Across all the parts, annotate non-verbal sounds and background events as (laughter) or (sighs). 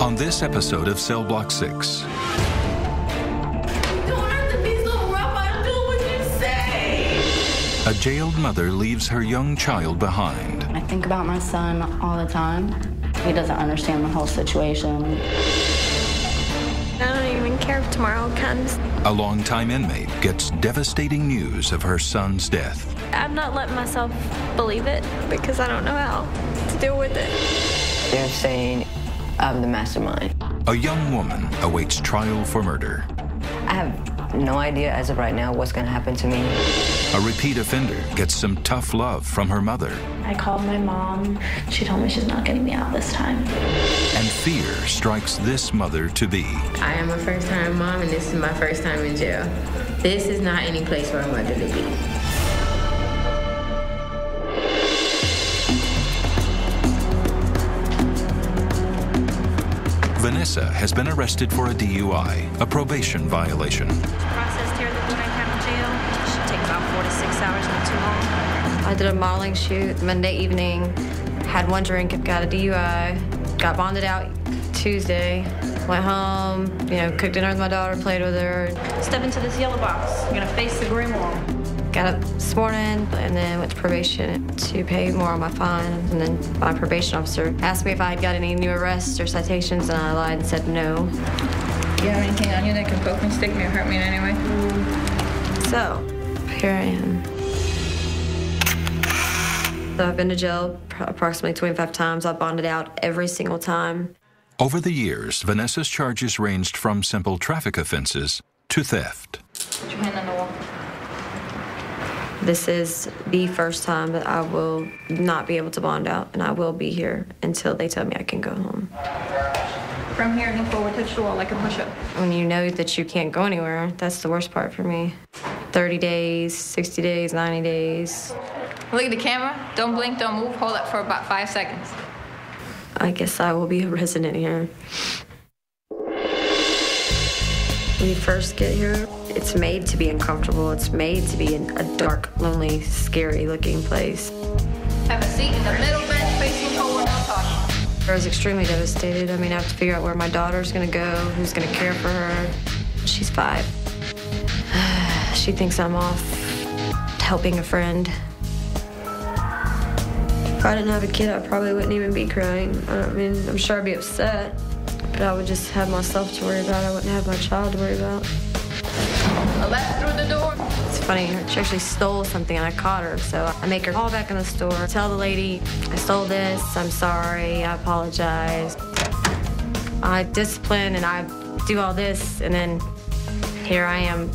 On this episode of Cell Block 6, Don't have to be so rough. I do what you say. a jailed mother leaves her young child behind. I think about my son all the time. He doesn't understand the whole situation. I don't even care if tomorrow comes. A longtime inmate gets devastating news of her son's death. I'm not letting myself believe it because I don't know how to deal with it. They're saying I'm the mastermind. A young woman awaits trial for murder. I have no idea as of right now what's going to happen to me. A repeat offender gets some tough love from her mother. I called my mom. She told me she's not getting me out this time. And fear strikes this mother to be. I am a first time mom, and this is my first time in jail. This is not any place for a mother to be. Vanessa has been arrested for a DUI, a probation violation. processed here at the Gwinnett County Jail. Should take about four to six hours, not too long. I did a modeling shoot Monday evening, had one drink, got a DUI, got bonded out Tuesday, went home, you know, cooked dinner with my daughter, played with her, Step into this yellow box. You're gonna face the green wall. Got up this morning, and then went to probation to pay more on my fine. And then my probation officer asked me if I had got any new arrests or citations, and I lied and said no. You have anything on you that can poke me, stick me, or hurt me in any way? So, here I am. So I've been to jail approximately 25 times. I've bonded out every single time. Over the years, Vanessa's charges ranged from simple traffic offenses to theft. Put your hand on the wall. This is the first time that I will not be able to bond out, and I will be here until they tell me I can go home. From here, lean forward, touch the wall like a push-up. When you know that you can't go anywhere, that's the worst part for me. 30 days, 60 days, 90 days. Look at the camera. Don't blink, don't move. Hold it for about five seconds. I guess I will be a (laughs) resident here. When you first get here, it's made to be uncomfortable. It's made to be in a dark, lonely, scary looking place. Have a seat in the middle bench facing forward, no talking. I was extremely devastated. I mean, I have to figure out where my daughter's gonna go, who's gonna care for her. She's five. (sighs) she thinks I'm off helping a friend. If I didn't have a kid, I probably wouldn't even be crying. I mean, I'm sure I'd be upset, but I would just have myself to worry about. I wouldn't have my child to worry about. Left through the door. It's funny, she actually stole something and I caught her. So I make her call back in the store, tell the lady, I stole this, I'm sorry, I apologize. I discipline and I do all this, and then here I am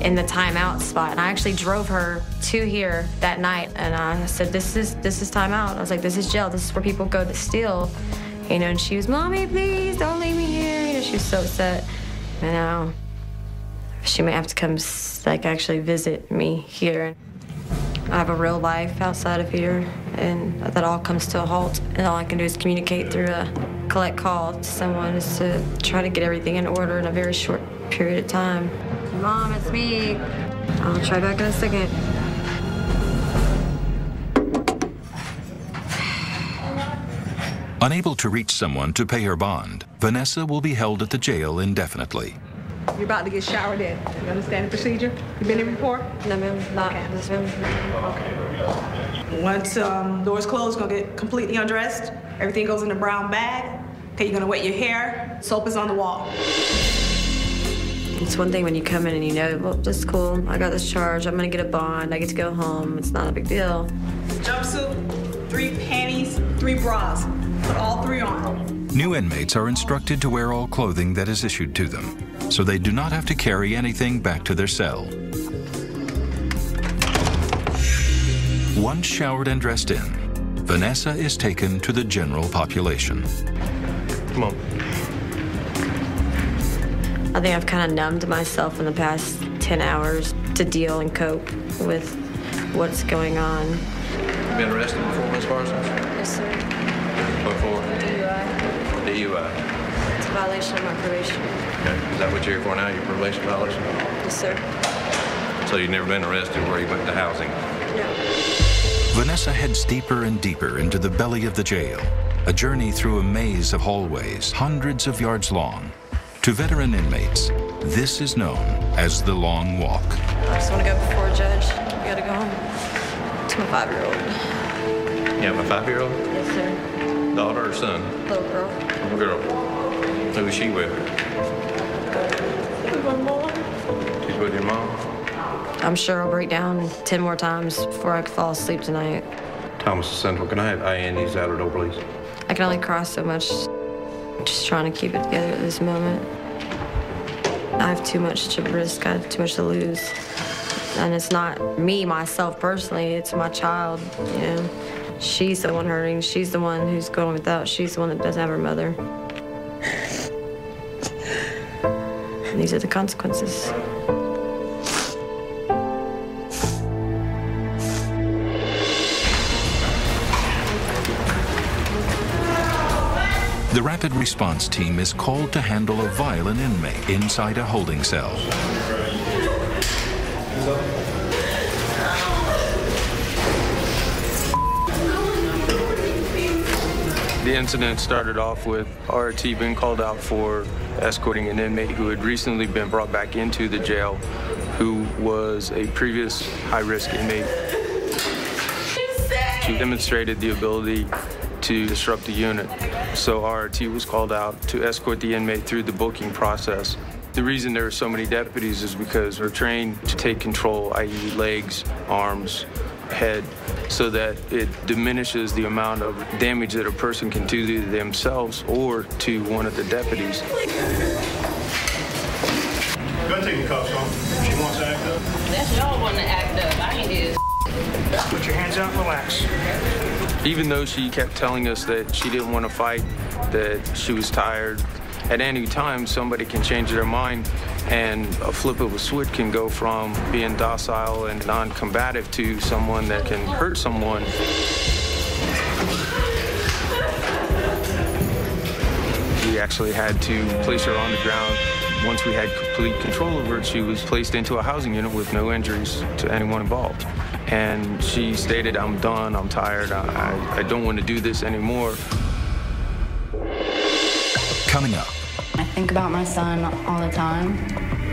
in the timeout spot. And I actually drove her to here that night and I said, This is this is timeout. I was like, This is jail, this is where people go to steal. You know, and she was, Mommy, please don't leave me here. You know, she was so upset. You know, she might have to come like actually visit me here. I have a real life outside of here, and that all comes to a halt. And all I can do is communicate through a collect call to someone is to try to get everything in order in a very short period of time. Mom, it's me. I'll try back in a second. Unable to reach someone to pay her bond, Vanessa will be held at the jail indefinitely. You're about to get showered in. You understand the procedure? You been here before? No, ma'am, not this room. Once um, doors closed, you're gonna get completely undressed. Everything goes in a brown bag. Okay, you're gonna wet your hair. Soap is on the wall. It's one thing when you come in and you know, well, this is cool. I got this charge. I'm gonna get a bond. I get to go home. It's not a big deal. Jumpsuit, three panties, three bras. Put all three on. New inmates are instructed to wear all clothing that is issued to them, so they do not have to carry anything back to their cell. Once showered and dressed in, Vanessa is taken to the general population. Come on. I think I've kind of numbed myself in the past 10 hours to deal and cope with what's going on. You been arrested before, Miss Parsons? Yes, sir. What for? DUI. DUI. It's a violation of my probation. Okay. Is that what you're here for now, your probation violation? Yes, sir. So you've never been arrested where you went to housing? No. Vanessa heads deeper and deeper into the belly of the jail. a journey through a maze of hallways hundreds of yards long. To veteran inmates, this is known as the Long Walk. I just want to go before a judge. I gotta go home to my five-year-old. You have a five-year-old? Yes, sir. Daughter or son? Little girl. Little girl. Who is she with? With my. She's with your mom? I'm sure I'll break down 10 more times before I fall asleep tonight. Thomas Central, can I have Annie's outer door, please? I can only cry so much. Just trying to keep it together at this moment. I have too much to risk. I have too much to lose. And it's not me, myself personally, it's my child, you know. She's the one hurting. She's the one who's going without. She's the one that doesn't have her mother. And these are the consequences. The rapid response team is called to handle a violent inmate inside a holding cell. The incident started off with RT being called out for escorting an inmate who had recently been brought back into the jail, who was a previous high-risk inmate. She demonstrated the ability to disrupt the unit, so RT was called out to escort the inmate through the booking process. The reason there are so many deputies is because we're trained to take control, i.e. legs, arms, head, so that it diminishes the amount of damage that a person can do to themselves or to one of the deputies. Go take your cuffs off. She wants to act up. That's y'all want to act up. I ain't his. Put your hands out, and relax. Even though she kept telling us that she didn't want to fight, that she was tired, at any time somebody can change their mind and a flip of a switch can go from being docile and non-combative to someone that can hurt someone. We actually had to place her on the ground. Once we had complete control of her, she was placed into a housing unit with no injuries to anyone involved. And she stated, I'm done, I'm tired, I, I, don't want to do this anymore. Coming up, think about my son all the time.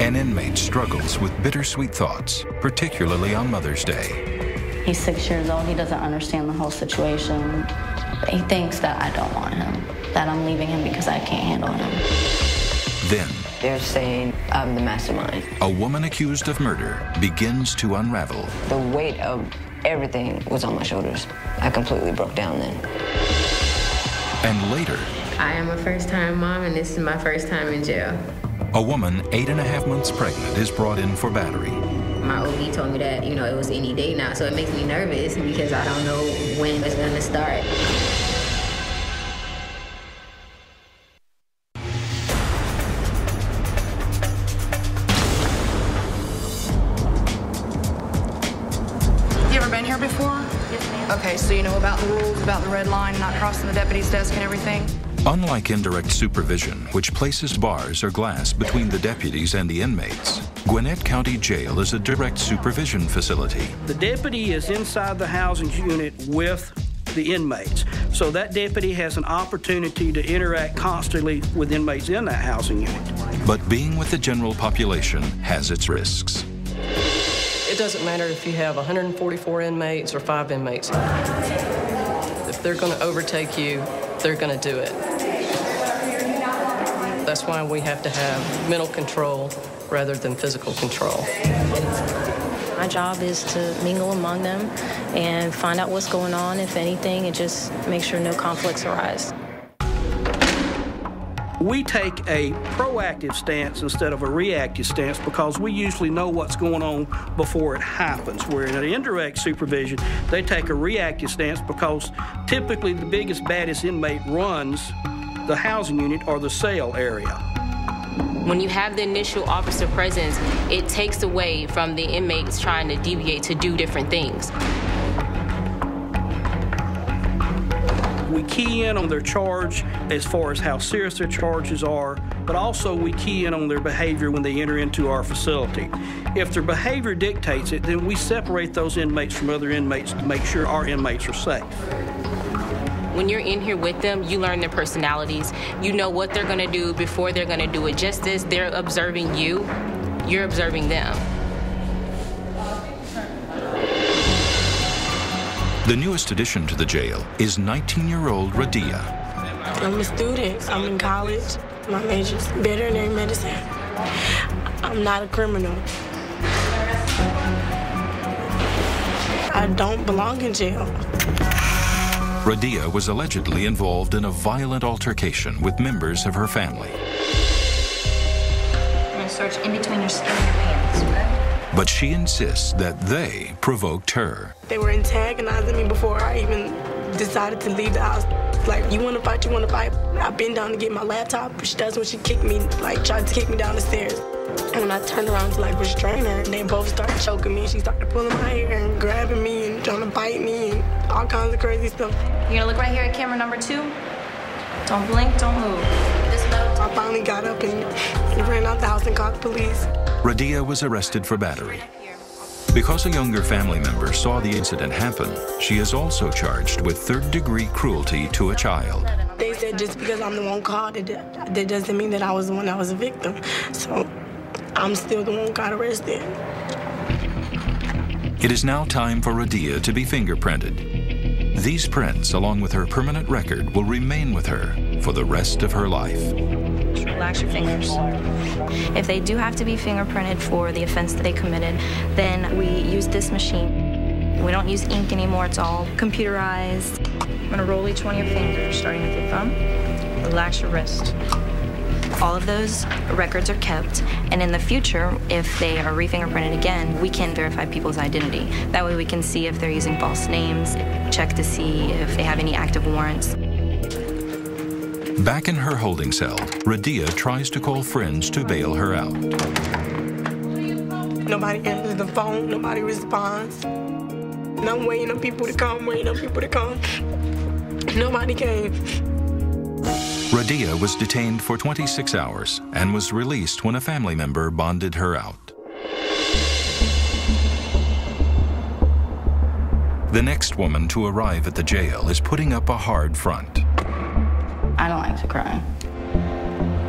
an inmate struggles with bittersweet thoughts, particularly on Mother's Day. He's six years old. He doesn't understand the whole situation. He thinks that I don't want him, that I'm leaving him because I can't handle him. Then, They're saying I'm the mastermind. a woman accused of murder begins to unravel. The weight of everything was on my shoulders. I completely broke down then. And later, I am a first time mom, and this is my first time in jail. a woman eight and a half months pregnant is brought in for battery. My OB told me that, you know, it was any day now, so it makes me nervous because I don't know when it's gonna start. You ever been here before? Yes, ma'am. Okay, so you know about the rules, about the red line, not crossing the deputy's desk and everything? Unlike indirect supervision, which places bars or glass between the deputies and the inmates, Gwinnett County Jail is a direct supervision facility. The deputy is inside the housing unit with the inmates. So that deputy has an opportunity to interact constantly with inmates in that housing unit. But being with the general population has its risks. It doesn't matter if you have 144 inmates or five inmates. If they're going to overtake you, they're going to do it. That's why we have to have mental control rather than physical control. My job is to mingle among them and find out what's going on, if anything, and just make sure no conflicts arise. We take a proactive stance instead of a reactive stance because we usually know what's going on before it happens. Where in an indirect supervision, they take a reactive stance because typically the biggest, baddest inmate runs the housing unit or the cell area. When you have the initial officer presence, it takes away from the inmates trying to deviate to do different things. We key in on their charge as far as how serious their charges are, but also we key in on their behavior when they enter into our facility. If their behavior dictates it, then we separate those inmates from other inmates to make sure our inmates are safe. When you're in here with them, you learn their personalities. You know what they're gonna do before they're gonna do it. Just as they're observing you, you're observing them. The newest addition to the jail is 19-year-old Radia. I'm a student. I'm in college. My major's veterinary medicine. I'm not a criminal. I don't belong in jail. Radia was allegedly involved in a violent altercation with members of her family. I'm gonna search in between your skin and your pants, okay? But she insists that they provoked her. They were antagonizing me before I even decided to leave the house. Like, you want to fight, you want to fight. I've been down to get my laptop. She does when she kicked me, like, tried to kick me down the stairs. And when I turned around to, like, restrain her, they both started choking me. She started pulling my hair and grabbing me and trying to bite me and all kinds of crazy stuff. You're gonna look right here at camera number two. Don't blink, don't move. I finally got up and ran out the house and called the police. Radia was arrested for battery. Because a younger family member saw the incident happen, she is also charged with third-degree cruelty to a child. They said just because I'm the one called, it, that doesn't mean that I was the one that was a victim. So I'm still the one who got arrested. It is now time for Radia to be fingerprinted. These prints, along with her permanent record, will remain with her for the rest of her life. Relax your fingers. If they do have to be fingerprinted for the offense that they committed, then we use this machine. We don't use ink anymore, it's all computerized. I'm gonna roll each one of your fingers, starting with your thumb. Relax your wrist. All of those records are kept, and in the future, if they are re-fingerprinted again, we can verify people's identity. That way we can see if they're using false names, check to see if they have any active warrants. Back in her holding cell, Radia tries to call friends to bail her out. Nobody answers the phone, nobody responds. And I'm waiting on people to come, waiting on people to come. Nobody came. Radia was detained for 26 hours and was released when a family member bonded her out. The next woman to arrive at the jail is putting up a hard front. I don't like to cry.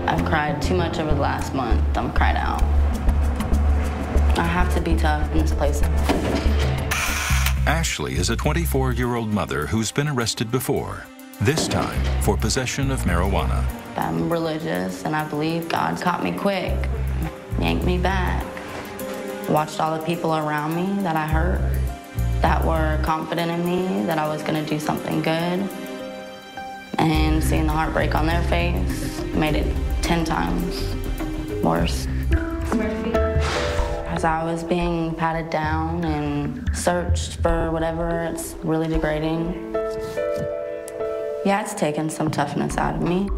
I've cried too much over the last month. I'm cried out. I have to be tough in this place. Ashley is a 24-year-old mother who's been arrested before, this time for possession of marijuana. I'm religious and I believe God caught me quick, yanked me back. Watched all the people around me that I hurt, that were confident in me, that I was gonna do something good. And seeing the heartbreak on their face made it 10 times worse. As I was being patted down and searched for whatever, it's really degrading. Yeah, it's taken some toughness out of me.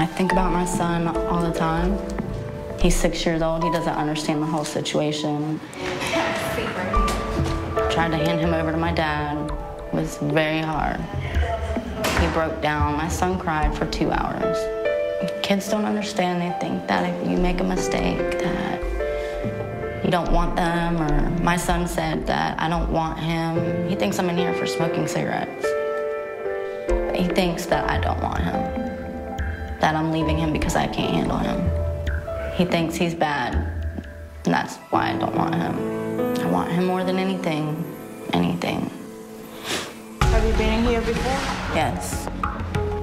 I think about my son all the time. He's six years old. He doesn't understand the whole situation. Tried to hand him over to my dad. It was very hard. He broke down. My son cried for two hours. Kids don't understand. They think that if you make a mistake, that you don't want them. Or my son said that I don't want him. He thinks I'm in here for smoking cigarettes. He thinks that I don't want him. That I'm leaving him because I can't handle him. He thinks he's bad, and that's why I don't want him. I want him more than anything, anything. Have you been in here before? Yes.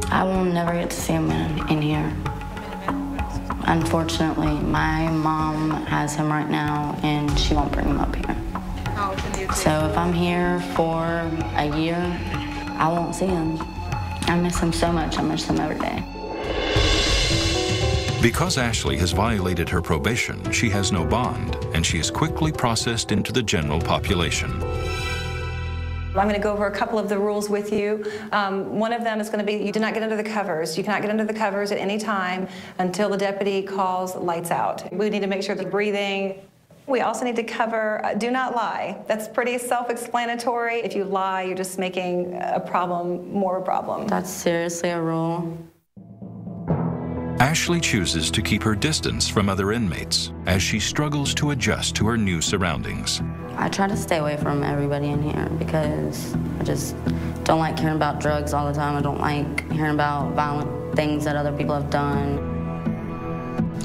I will never get to see him in, in here. Unfortunately, my mom has him right now, and she won't bring him up here. So if I'm here for a year, I won't see him. I miss him so much. I miss him every day. Because Ashley has violated her probation, she has no bond, and she is quickly processed into the general population. I'm going to go over a couple of the rules with you. Um, one of them is going to be you do not get under the covers. You cannot get under the covers at any time until the deputy calls lights out. We need to make sure they're breathing. We also need to cover uh, do not lie. That's pretty self explanatory. If you lie, you're just making a problem more a problem. That's seriously a rule. Ashley chooses to keep her distance from other inmates as she struggles to adjust to her new surroundings. I try to stay away from everybody in here because I just don't like hearing about drugs all the time. I don't like hearing about violent things that other people have done.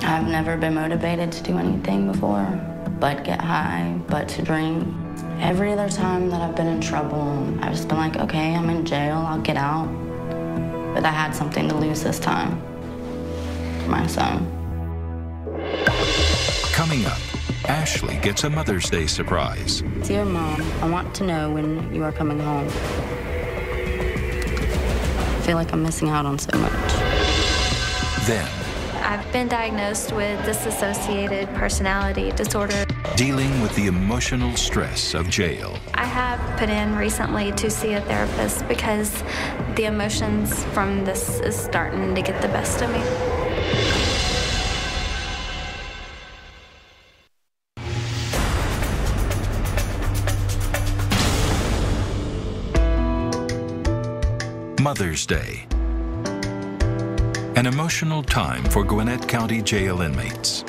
I've never been motivated to do anything before, but get high, but to drink. Every other time that I've been in trouble, I've just been like, okay, I'm in jail, I'll get out. But I had something to lose this time. My son. Coming up, Ashley gets a Mother's Day surprise. Dear Mom, I want to know when you are coming home. I feel like I'm missing out on so much. Then, I've been diagnosed with dissociated personality disorder. dealing with the emotional stress of jail. I have put in recently to see a therapist because the emotions from this is starting to get the best of me. Mother's Day. An emotional time for Gwinnett County Jail inmates.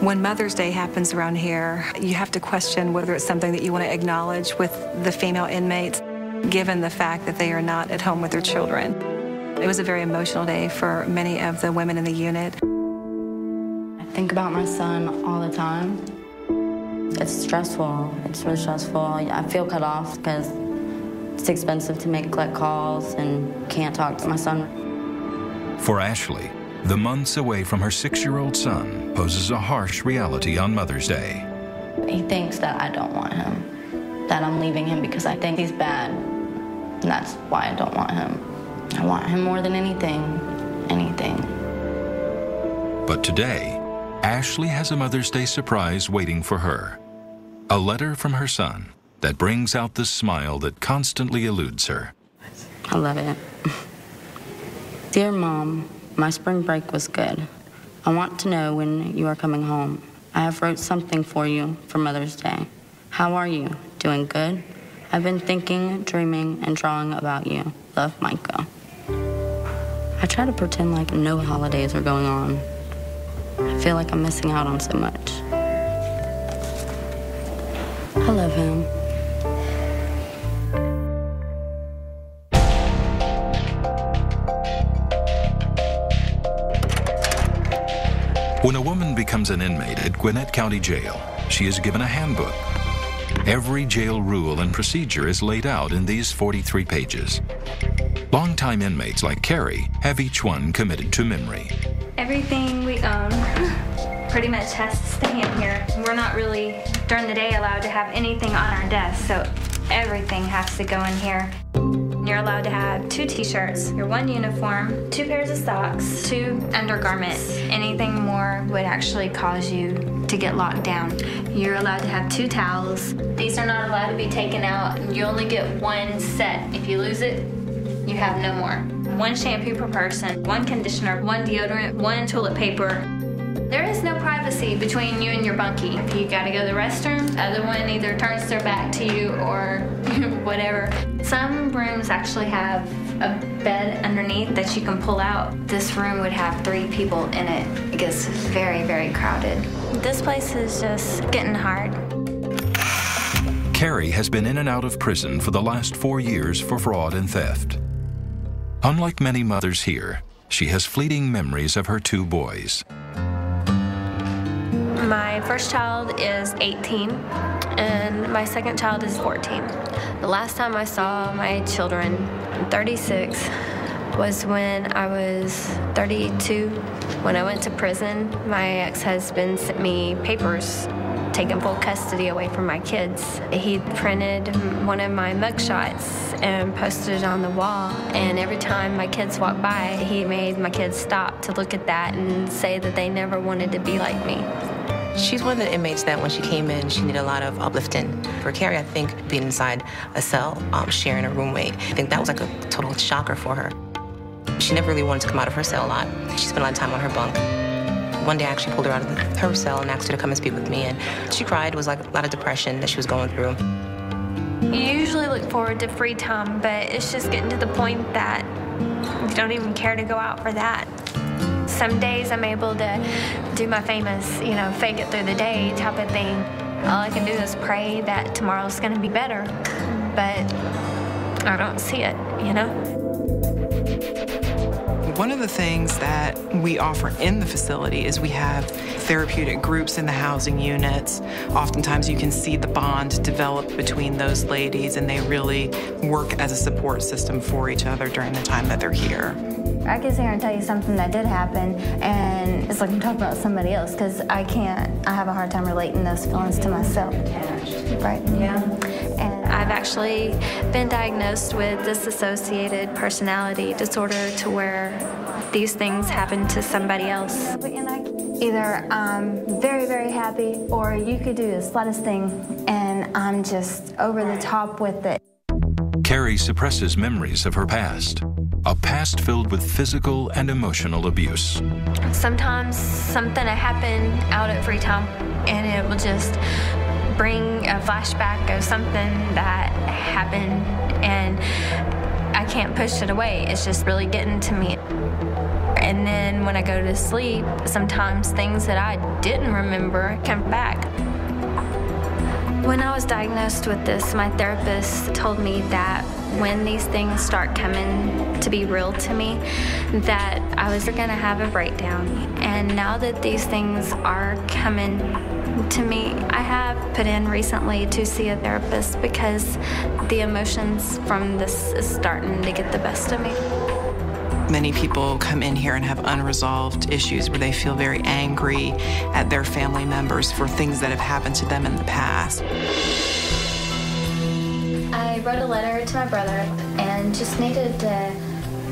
When Mother's Day happens around here, you have to question whether it's something that you want to acknowledge with the female inmates, given the fact that they are not at home with their children. It was a very emotional day for many of the women in the unit. I think about my son all the time. It's stressful. It's really stressful. I feel cut off because it's expensive to make collect calls and can't talk to my son. For Ashley, the months away from her six year old son poses a harsh reality on Mother's Day. He thinks that I don't want him, that I'm leaving him because I think he's bad. And that's why I don't want him. I want him more than anything, anything. But today, Ashley has a Mother's Day surprise waiting for her. A letter from her son that brings out the smile that constantly eludes her. I love it. Dear Mom, my spring break was good. I want to know when you are coming home. I have wrote something for you for Mother's Day. How are you? Doing good? I've been thinking, dreaming, and drawing about you. Love, Micah. I try to pretend like no holidays are going on. I feel like I'm missing out on so much. I love him. Becomes an inmate at Gwinnett County Jail, she is given a handbook. Every jail rule and procedure is laid out in these 43 pages. Longtime inmates like Carrie have each one committed to memory. Everything we own (laughs) pretty much has to stay in here. We're not really, during the day, allowed to have anything on our desk, so everything has to go in here. You're allowed to have two t-shirts, your one uniform, two pairs of socks, two undergarments. Anything more would actually cause you to get locked down. You're allowed to have two towels. These are not allowed to be taken out. You only get one set. If you lose it, you have no more. One shampoo per person, one conditioner, one deodorant, one toilet paper. There is no privacy between you and your bunkie. You gotta go to the restroom, the other one either turns their back to you or (laughs) whatever. Some rooms actually have a bed underneath that you can pull out. This room would have three people in it. It gets very, very crowded. This place is just getting hard. Carrie has been in and out of prison for the last four years for fraud and theft. Unlike many mothers here, she has fleeting memories of her two boys. My first child is 18 and my second child is 14. The last time I saw my children, 36, was when I was 32. When I went to prison, my ex-husband sent me papers taking full custody away from my kids. He printed one of my mugshots and posted it on the wall. And every time my kids walked by, he made my kids stop to look at that and say that they never wanted to be like me. She's one of the inmates that when she came in, she needed a lot of uplifting. For Carrie, I think being inside a cell, um, sharing a roommate, I think that was like a total shocker for her. She never really wanted to come out of her cell a lot. She spent a lot of time on her bunk. One day I actually pulled her out of her cell and asked her to come and speak with me, and she cried. It was like a lot of depression that she was going through. You usually look forward to free time, but it's just getting to the point that you don't even care to go out for that. Some days I'm able to do my famous, you know, fake it through the day type of thing. All I can do is pray that tomorrow's going to be better. But I don't see it, you know? One of the things that we offer in the facility is we have therapeutic groups in the housing units. Oftentimes you can see the bond develop between those ladies and they really work as a support system for each other during the time that they're here. I can sit here and tell you something that did happen, and it's like I'm talking about somebody else because I can't, I have a hard time relating those feelings to myself. Right? Yeah. And I've actually been diagnosed with dissociated personality disorder to where these things happen to somebody else. Either I'm very, very happy, or you could do the slightest thing, and I'm just over the top with it. Carrie suppresses memories of her past, a past filled with physical and emotional abuse. Sometimes something will happen out at Freetown, and it will just bring a flashback of something that happened, and I can't push it away. It's just really getting to me. And then when I go to sleep, sometimes things that I didn't remember come back. When I was diagnosed with this, my therapist told me that when these things start coming to be real to me, that I was going to have a breakdown. And now that these things are coming to me, I have put in recently to see a therapist because the emotions from this is starting to get the best of me. Many people come in here and have unresolved issues where they feel very angry at their family members for things that have happened to them in the past. I wrote a letter to my brother and just needed to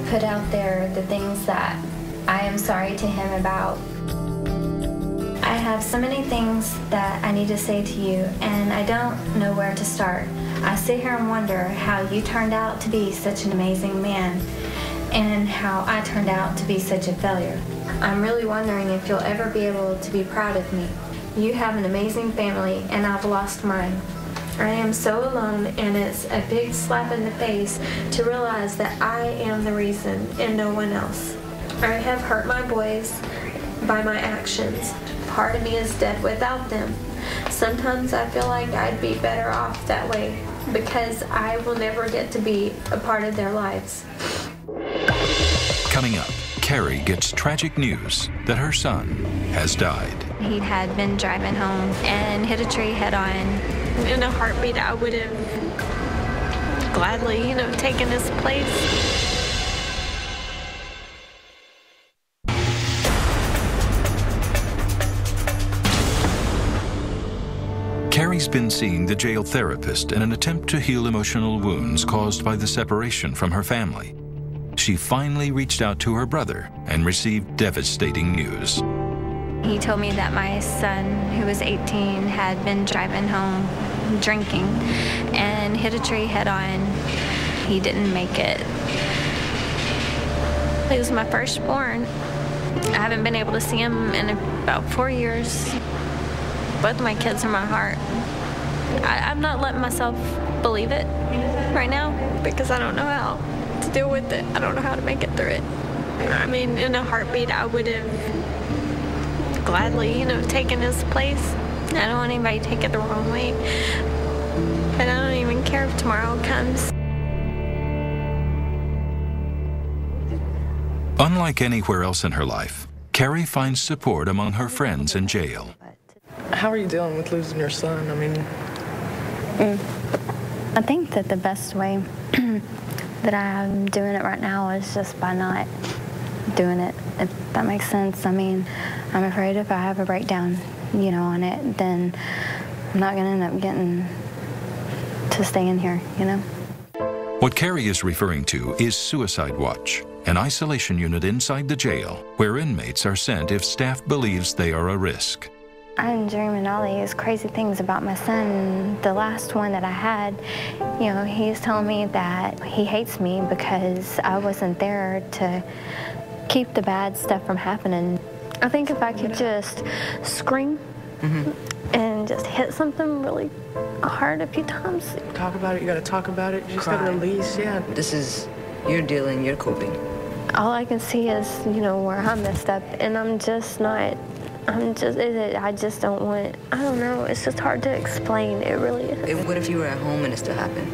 put out there the things that I am sorry to him about. I have so many things that I need to say to you, and I don't know where to start. I sit here and wonder how you turned out to be such an amazing man and how I turned out to be such a failure. I'm really wondering if you'll ever be able to be proud of me. You have an amazing family, and I've lost mine. I am so alone, and it's a big slap in the face to realize that I am the reason and no one else. I have hurt my boys by my actions. Part of me is dead without them. Sometimes I feel like I'd be better off that way because I will never get to be a part of their lives. Coming up, Carrie gets tragic news that her son has died. He had been driving home and hit a tree head on. In a heartbeat, I would have gladly, you know, taken his place. Carrie's been seeing the jail therapist in an attempt to heal emotional wounds caused by the separation from her family. She finally reached out to her brother and received devastating news. He told me that my son, who was 18, had been driving home drinking and hit a tree head on. He didn't make it. He was my firstborn. I haven't been able to see him in about four years. Both my kids are my heart. I, I'm not letting myself believe it right now because I don't know how to deal with it. I don't know how to make it through it. I mean, in a heartbeat, I would have gladly, you know, taken his place. I don't want anybody to take it the wrong way. But I don't even care if tomorrow comes. Unlike anywhere else in her life, Carrie finds support among her friends in jail. How are you dealing with losing your son? I mean, Mm. I think that the best way (clears throat) that I'm doing it right now is just by not doing it, if that makes sense. I mean, I'm afraid if I have a breakdown, you know, on it, then I'm not going to end up getting to stay in here, you know? What Carrie is referring to is Suicide Watch, an isolation unit inside the jail where inmates are sent if staff believes they are a risk. I'm dreaming all these crazy things about my son. The last one that I had, you know, he's telling me that he hates me because I wasn't there to keep the bad stuff from happening. I think if I could just scream mm-hmm. and just hit something really hard a few times. talk about it. You got to talk about it. You just got to release. Yeah. This is, you're dealing, you're coping. All I can see is, you know, where I messed up, and I'm just not. I'm just. It, I just don't want. I don't know. It's just hard to explain. It really is. And what if you were at home and it still happened?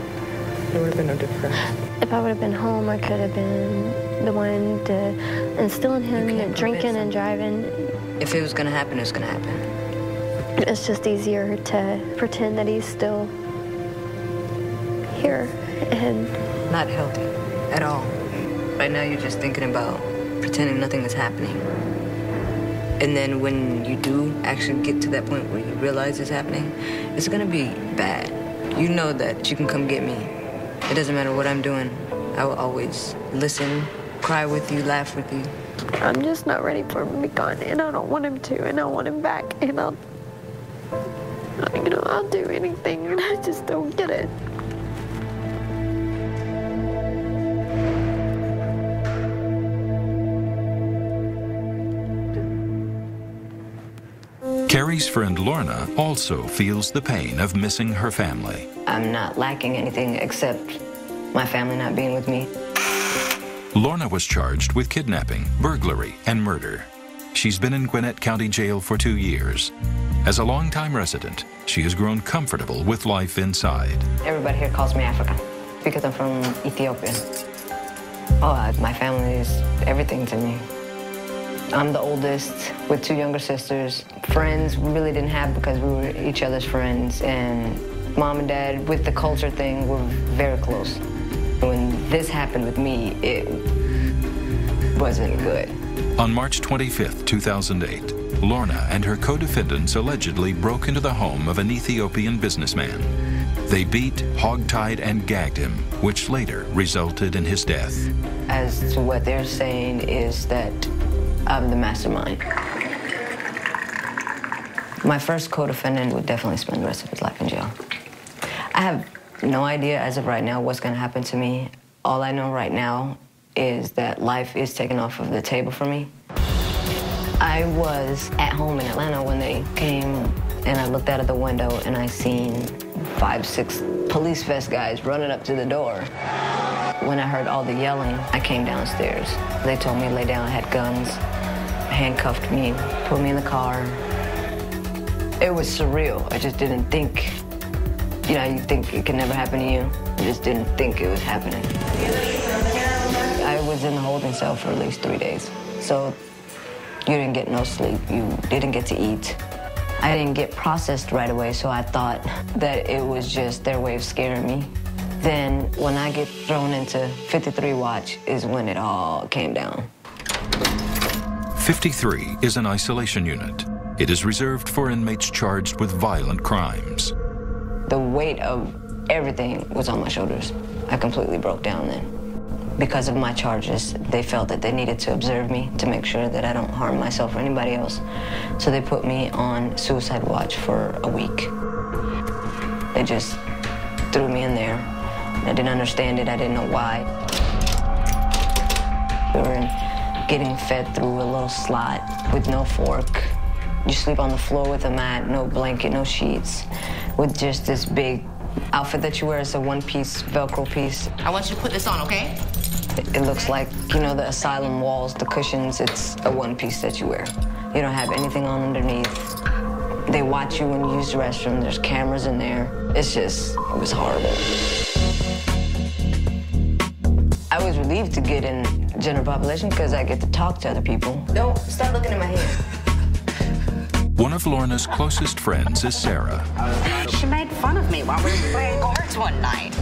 It would have been no different. If I would have been home, I could have been the one to instill in him drinking and driving. If it was gonna happen, it's gonna happen. It's just easier to pretend that he's still here and Not healthy at all. Right now, you're just thinking about pretending nothing is happening. And then when you do actually get to that point where you realize it's happening, it's gonna be bad. You know that you can come get me. It doesn't matter what I'm doing. I will always listen, cry with you, laugh with you. I'm just not ready for him to be gone, and I don't want him to, and I want him back, and I'll, you know, I'll do anything, and I just don't get it. Carrie's friend Lorna also feels the pain of missing her family. I'm not lacking anything except my family not being with me. Lorna was charged with kidnapping, burglary, and murder. She's been in Gwinnett County Jail for two years. As a longtime resident, she has grown comfortable with life inside. Everybody here calls me Africa because I'm from Ethiopia. Oh, my family is everything to me. I'm the oldest with two younger sisters. Friends we really didn't have because we were each other's friends. And mom and dad, with the culture thing, were very close. When this happened with me, it wasn't good. On March 25, 2008, Lorna and her co-defendants allegedly broke into the home of an Ethiopian businessman. They beat, hogtied, and gagged him, which later resulted in his death. As to what they're saying is that I'm the mastermind. My first co-defendant would definitely spend the rest of his life in jail. I have no idea as of right now what's going to happen to me. All I know right now is that life is taken off of the table for me. I was at home in Atlanta when they came, and I looked out of the window and I seen five, six police vest guys running up to the door. When I heard all the yelling, I came downstairs. They told me to lay down, I had guns, handcuffed me, put me in the car. It was surreal. I just didn't think, you know, you think it can never happen to you. I just didn't think it was happening. I was in the holding cell for at least three days. So you didn't get no sleep. You didn't get to eat. I didn't get processed right away, so I thought that it was just their way of scaring me. Then when I get thrown into 53 watch is when it all came down. 53 is an isolation unit. It is reserved for inmates charged with violent crimes. The weight of everything was on my shoulders. I completely broke down then. Because of my charges, they felt that they needed to observe me to make sure that I don't harm myself or anybody else. So they put me on suicide watch for a week. They just threw me in there. I didn't understand it. I didn't know why. We were getting fed through a little slot with no fork. You sleep on the floor with a mat, no blanket, no sheets, with just this big outfit that you wear. It's a one-piece Velcro piece. I want you to put this on, okay? It, looks like, you know, the asylum walls, the cushions, it's a one piece that you wear. You don't have anything on underneath. They watch you when you use the restroom. There's cameras in there. It's just, it was horrible. I was relieved to get in general population because I get to talk to other people. Don't stop looking at my hand. One of Lorna's closest friends is Sarah. She made fun of me while we were playing cards one night.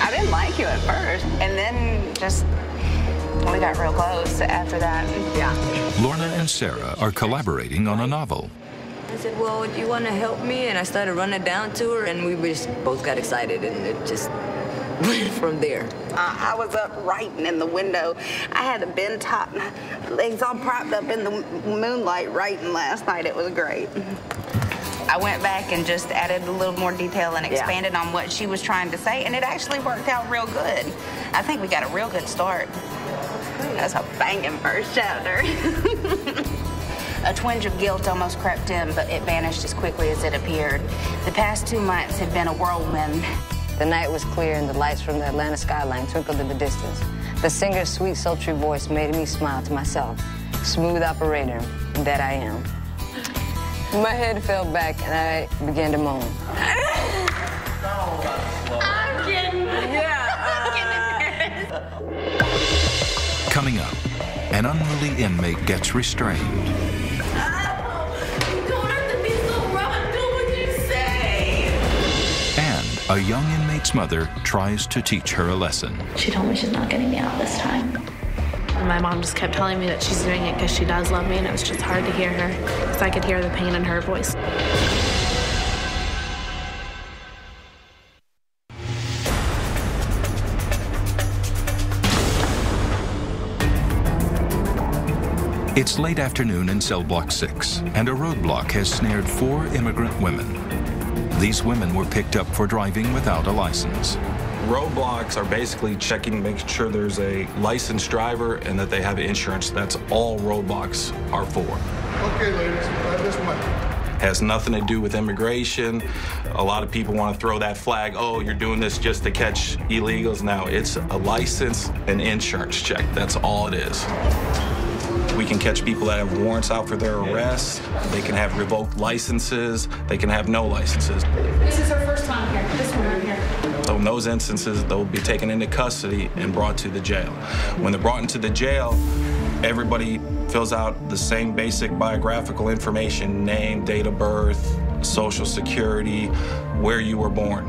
I didn't like you at first, and then just we got real close after that. Yeah. Lorna and Sarah are collaborating on a novel. I said, well, do you want to help me? And I started running down to her, and we just both got excited, and it just went from there. Uh, I was up writing in the window. I had a bend top, legs all propped up in the moonlight writing last night. It was great. I went back and just added a little more detail and Yeah. expanded on what she was trying to say, and it actually worked out real good. I think we got a real good start. That's a banging first chapter. (laughs) a twinge of guilt almost crept in, but it vanished as quickly as it appeared. The past two months have been a whirlwind. The night was clear, and the lights from the Atlanta skyline twinkled in the distance. The singer's sweet, sultry voice made me smile to myself. Smooth operator that I am. My head fell back, and I began to moan. I'm kidding. Yeah. Coming up, an unruly inmate gets restrained. A young inmate's mother tries to teach her a lesson. She told me she's not getting me out this time. My mom just kept telling me that she's doing it because she does love me, and it was just hard to hear her because I could hear the pain in her voice. It's late afternoon in cell block 6, and a roadblock has snared four immigrant women. These women were picked up for driving without a license. Roadblocks are basically checking, making sure there's a licensed driver and that they have insurance. That's all roadblocks are for. Okay, ladies, grab this mic. Has nothing to do with immigration. A lot of people want to throw that flag, oh, you're doing this just to catch illegals. Now, it's a license and insurance check. That's all it is. We can catch people that have warrants out for their arrest. They can have revoked licenses. They can have no licenses. This is her first time here. This one right here. So in those instances, they'll be taken into custody and brought to the jail. When they're brought into the jail, everybody fills out the same basic biographical information, name, date of birth, social security, where you were born.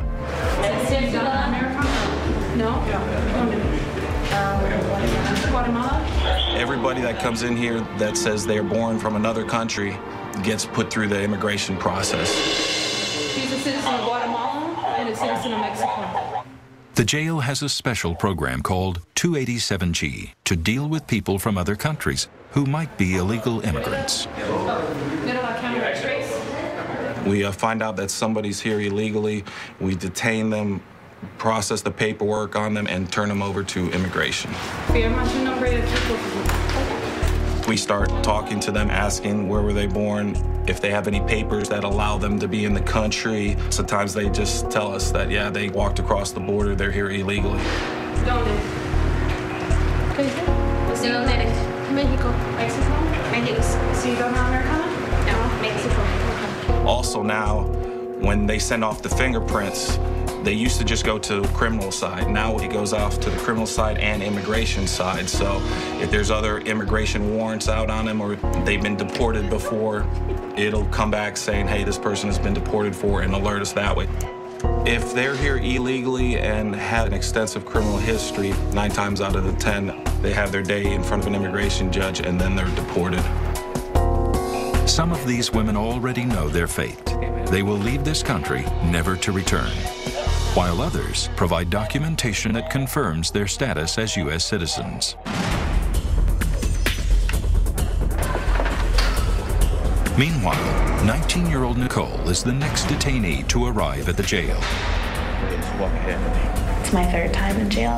No? Oh, um, Guatemala? Everybody that comes in here that says they're born from another country gets put through the immigration process. She's a citizen of Guatemala and a citizen of Mexico. The jail has a special program called 287G to deal with people from other countries who might be illegal immigrants. We uh, find out that somebody's here illegally, we detain them, process the paperwork on them, and turn them over to immigration. We start talking to them, asking where were they born, if they have any papers that allow them to be in the country. Sometimes they just tell us that, yeah, they walked across the border, they're here illegally. ¿Dónde? ¿De dónde eres? México. México? México. ¿Ciudadana americana? No, Mexico. Also now, when they send off the fingerprints, they used to just go to criminal side. Now it goes off to the criminal side and immigration side. So if there's other immigration warrants out on them or they've been deported before, it'll come back saying, hey, this person has been deported for and alert us that way. If they're here illegally and have an extensive criminal history, nine times out of the 10, they have their day in front of an immigration judge and then they're deported. Some of these women already know their fate. They will leave this country never to return, while others provide documentation that confirms their status as U.S. citizens. Meanwhile, 19 year old Nicole is the next detainee to arrive at the jail. Walk ahead. It's my third time in jail.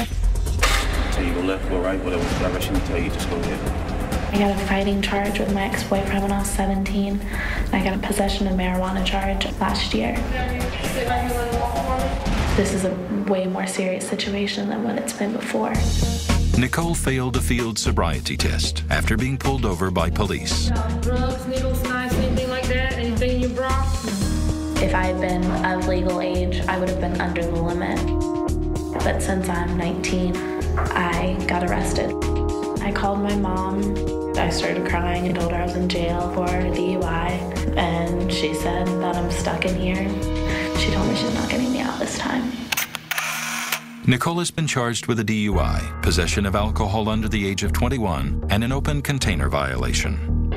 So you go left, go right, whatever direction you tell you, just go ahead. I got a fighting charge with my ex-boyfriend when I was 17. I got a possession of marijuana charge last year. This is a way more serious situation than what it's been before. Nicole failed a field sobriety test after being pulled over by police. Drugs, needles, knives, anything like that? Anything you brought? If I had been of legal age, I would have been under the limit. But since I'm 19, I got arrested. I called my mom. I started crying and told her I was in jail for DUI. And she said that I'm stuck in here. She told me she's not getting me out this time. Nicole has been charged with a DUI, possession of alcohol under the age of 21, and an open container violation.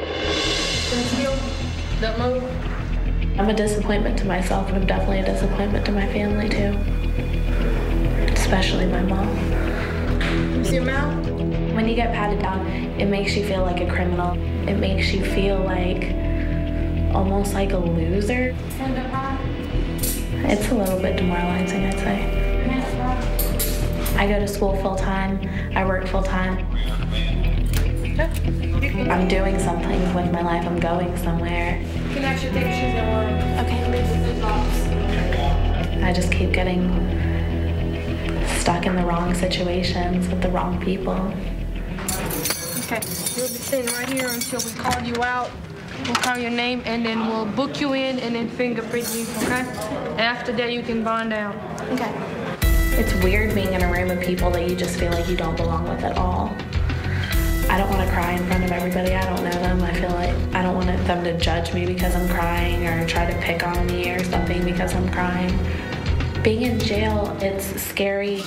I'm a disappointment to myself, and I'm definitely a disappointment to my family, too. Especially my mom. See your mouth? When you get patted down, it makes you feel like a criminal. It makes you feel like almost like a loser. It's a little bit demoralizing, I'd say. I go to school full time, I work full time. I'm doing something with my life, I'm going somewhere. You can actually take shoes. Okay. I just keep getting stuck in the wrong situations with the wrong people. Okay, you'll be sitting right here until we call you out. We'll call your name and then we'll book you in and then fingerprint you, okay? After that, you can bond out. Okay. It's weird being in a room of people that you just feel like you don't belong with at all. I don't want to cry in front of everybody. I don't know them. I feel like I don't want them to judge me because I'm crying or try to pick on me or something because I'm crying. Being in jail, it's scary.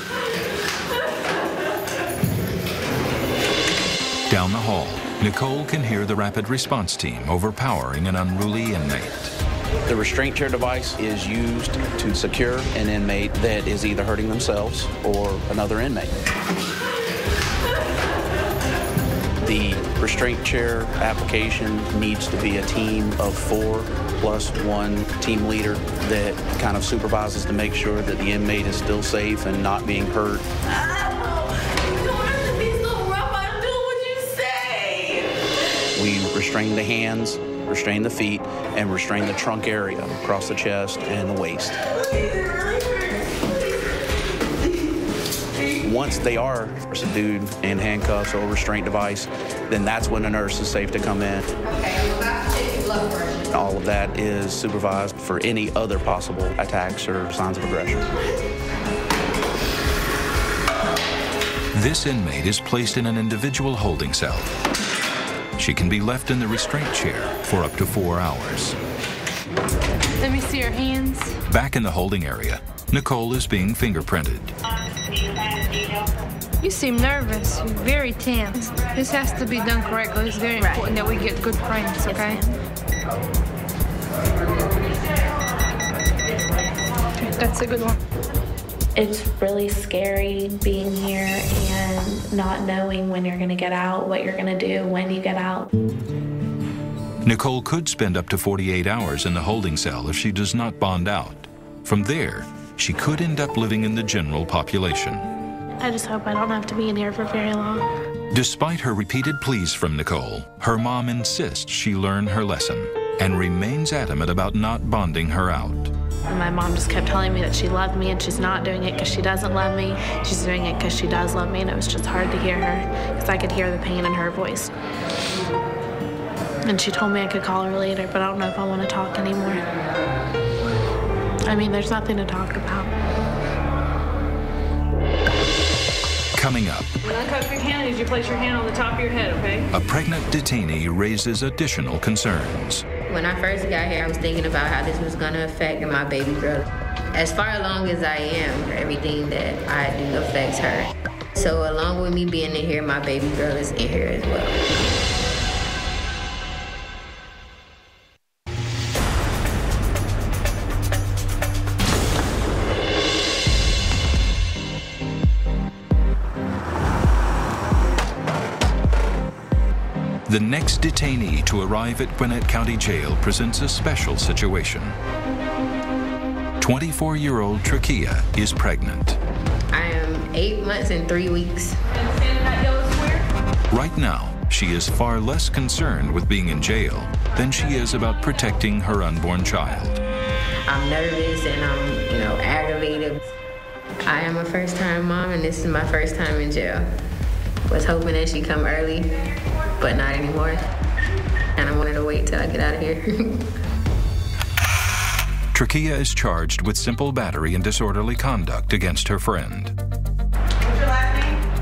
Down the hall, Nicole can hear the rapid response team overpowering an unruly inmate. The restraint chair device is used to secure an inmate that is either hurting themselves or another inmate. The restraint chair application needs to be a team of four plus one team leader that kind of supervises to make sure that the inmate is still safe and not being hurt. Restrain the hands, restrain the feet, and restrain the trunk area across the chest and the waist. Once they are subdued in handcuffs or restraint device, then that's when the nurse is safe to come in. All of that is supervised for any other possible attacks or signs of aggression. This inmate is placed in an individual holding cell. She can be left in the restraint chair for up to four hours. Let me see your hands. Back in the holding area, Nicole is being fingerprinted. You seem nervous. You're very tense. This has to be done correctly. It's very important that we get good prints, okay? That's a good one. It's really scary being here and not knowing when you're going to get out, what you're going to do when you get out. Nicole could spend up to 48 hours in the holding cell if she does not bond out. From there, she could end up living in the general population. I just hope I don't have to be in here for very long. Despite her repeated pleas from Nicole, her mom insists she learn her lesson and remains adamant about not bonding her out. And my mom just kept telling me that she loved me and she's not doing it because she doesn't love me. She's doing it because she does love me, and it was just hard to hear her because I could hear the pain in her voice. And she told me I could call her later, but I don't know if I want to talk anymore. I mean, there's nothing to talk about. Coming up, When I cuff your hand, as you place your hand on the top of your head, okay? a pregnant detainee raises additional concerns. When I first got here, I was thinking about how this was gonna affect my baby girl. As far along as I am, everything that I do affects her. So along with me being in here, my baby girl is in here as well. The next detainee to arrive at Gwinnett County Jail presents a special situation. 24-year-old Trakia is pregnant. I am eight months and three weeks. Right now, she is far less concerned with being in jail than she is about protecting her unborn child. I'm nervous and I'm, you know, aggravated. I am a first-time mom, and this is my first time in jail. Was hoping that she'd come early, but not anymore. And I wanted to wait till I get out of here. (laughs) Trakia is charged with simple battery and disorderly conduct against her friend.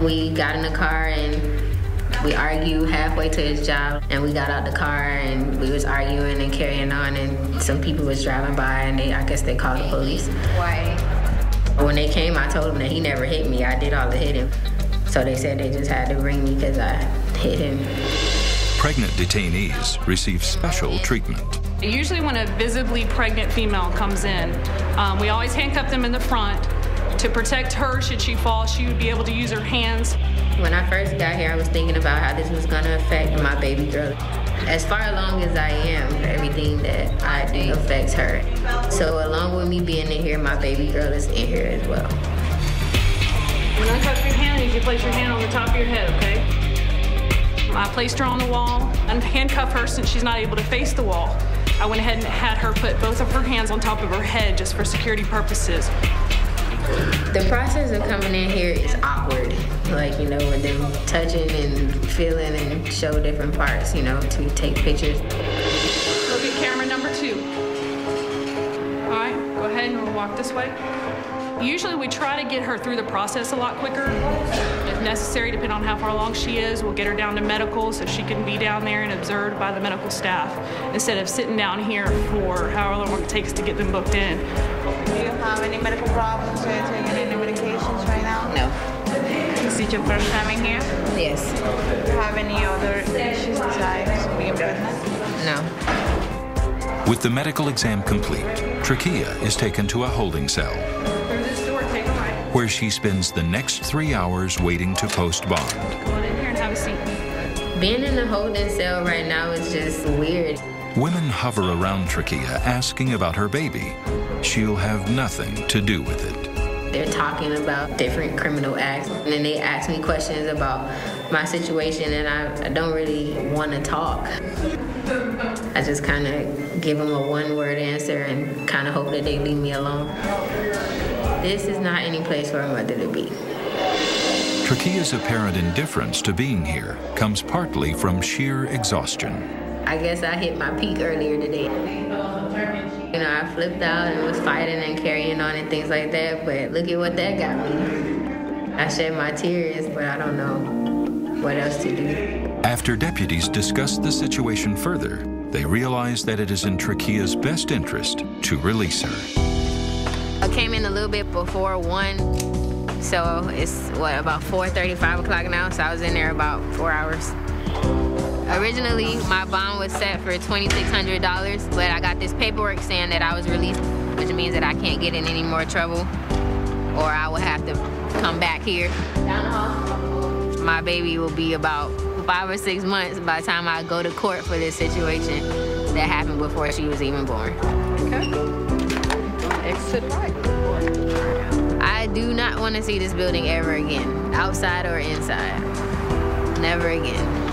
we got in the car and we argued halfway to his job, and we got out the car and we was arguing and carrying on, and some people was driving by, and they, I guess they called the police. Why? When they came, I told them that he never hit me. I did all the hitting. So they said they just had to bring me because I hit him. Pregnant detainees receive special treatment. Usually, when a visibly pregnant female comes in, um, we always handcuff them in the front. To protect her, should she fall, she would be able to use her hands. When I first got here, I was thinking about how this was gonna affect my baby girl. As far along as I am, everything that I do affects her. So along with me being in here, my baby girl is in here as well. When I cuff your hand, as you place your hand on the top of your head, okay? I placed her on the wall and handcuffed her since she's not able to face the wall. I went ahead and had her put both of her hands on top of her head just for security purposes. The process of coming in here is awkward. Like, you know, with them touching and feeling and show different parts, you know, to take pictures. Look at camera number two. All right, go ahead and we'll walk this way. Usually we try to get her through the process a lot quicker. If necessary, depending on how far along she is, we'll get her down to medical so she can be down there and observed by the medical staff instead of sitting down here for however long it takes to get them booked in. Do you have any medical problems or taking any medications right now? No. Is it your first time in here? Yes. Do you have any other issues besides being pregnant? No. With the medical exam complete, Trakia is taken to a holding cell where she spends the next three hours waiting to post bond. Go on in here and have a seat. Being in the holding cell right now is just weird. Women hover around Trakia asking about her baby. She'll have nothing to do with it. They're talking about different criminal acts, and then they ask me questions about my situation, and I, I don't really want to talk. I just kind of give them a one word answer and kind of hope that they leave me alone. This is not any place for a mother to be. Trakia's apparent indifference to being here comes partly from sheer exhaustion. I guess I hit my peak earlier today. You know, I flipped out and was fighting and carrying on and things like that, but look at what that got me. I shed my tears, but I don't know what else to do. After deputies discuss the situation further, they realize that it is in Trakia's best interest to release her. I came in a little bit before one, so it's what about 4:30, 5 o'clock now. So I was in there about four hours. Originally, my bond was set for $2,600, but I got this paperwork saying that I was released, which means that I can't get in any more trouble, or I will have to come back here. My baby will be about five or six months by the time I go to court for this situation that happened before she was even born. Okay. Exit right. I do not want to see this building ever again, outside or inside. Never again.